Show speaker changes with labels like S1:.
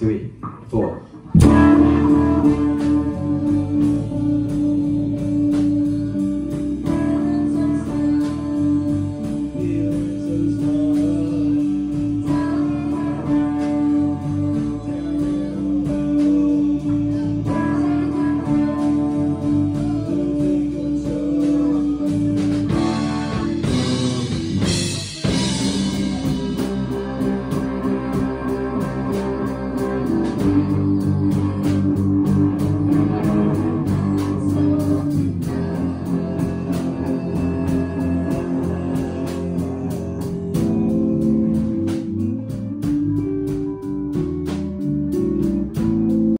S1: three, four.